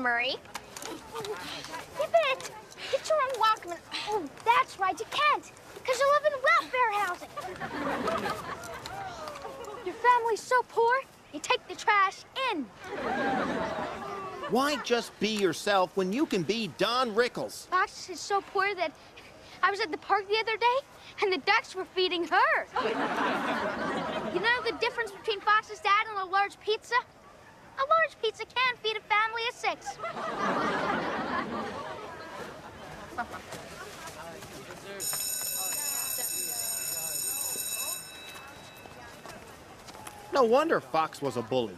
Murray. Give it. Get your own Walkman. Oh, that's right, you can't. Because you live in welfare housing. Your family's so poor, you take the trash in. Why just be yourself when you can be Don Rickles? Fox is so poor that I was at the park the other day and the ducks were feeding her. you know the difference between Fox's dad and a large pizza? A large pizza can six. No wonder Fox was a bully.